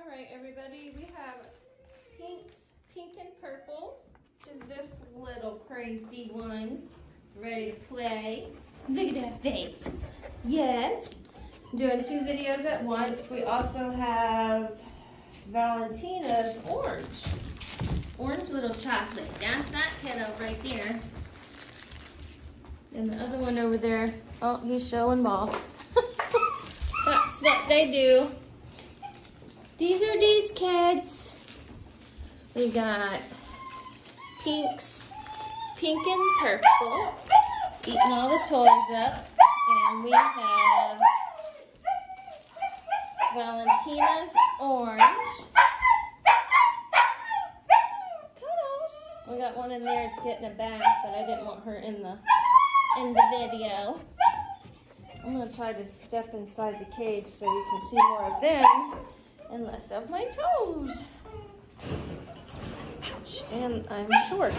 All right, everybody, we have pinks, pink and purple, which is this little crazy one, ready to play. Look at that face. Yes. Doing two videos at once. We also have Valentina's orange. Orange little chocolate. That's that kiddo right there. And the other one over there, oh, he's showing balls. That's what they do. These are these kids. We got pinks, pink and purple, eating all the toys up. And we have Valentina's orange. We got one in there is getting a bath, but I didn't want her in the in the video. I'm gonna try to step inside the cage so you can see more of them and less of my toes. Ouch, and I'm short.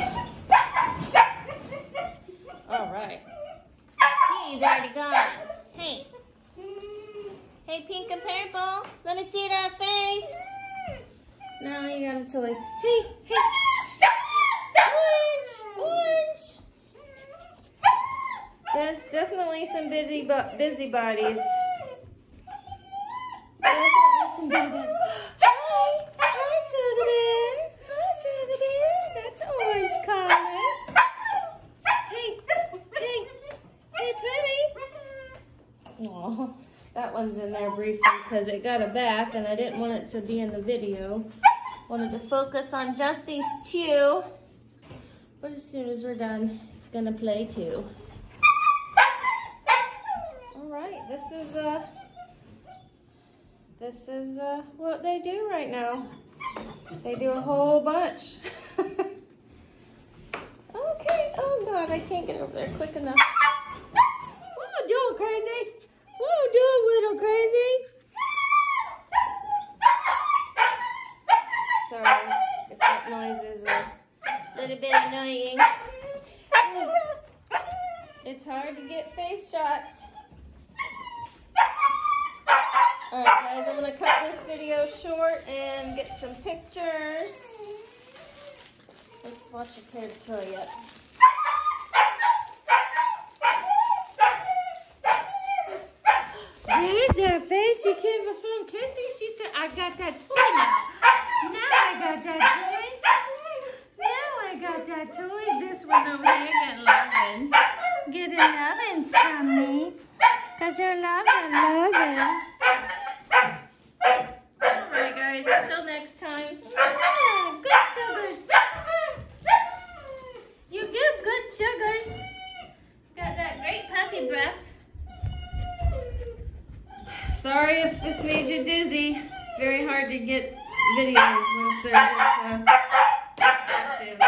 All right. He's already gone. Hey. Hey, pink and purple. Let me see that face. Now you got a toy. Hey, hey. Orange, orange. There's definitely some busy bu busybodies. Hi, hi, Sugar. Hi, Sugar. That's orange color. Hey, hey, hey. Aw, that one's in there briefly because it got a bath and I didn't want it to be in the video. Wanted to focus on just these two. But as soon as we're done, it's gonna play too All right, this is uh this is uh what they do right now. They do a whole bunch. okay. Oh God, I can't get over there quick enough. What doing crazy? What doing little crazy? Sorry if that noise is a little bit annoying. It's hard to get face shots. All right, guys, I'm gonna cut this video short and get some pictures. Let's watch her the toy up. There's that face you came before kissing. She said, I got that toy now. Now I got that toy. Now I got that toy. This one over here got lovins. Getting lovins from me. Because you're loving lovins. Guys, until next time. good sugars. You give good sugars. Got that great puppy breath. Sorry if this made you dizzy. It's very hard to get videos once they're this uh, active.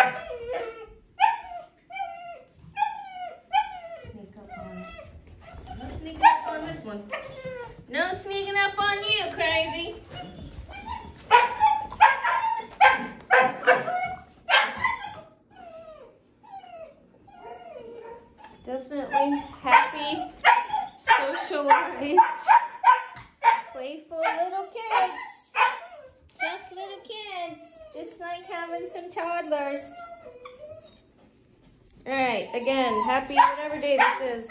Sneak up on. No sneaking up on this one. No sneaking up on you, crazy. Definitely happy, playful little kids. Just little kids, just like having some toddlers. All right, again, happy whatever day this is.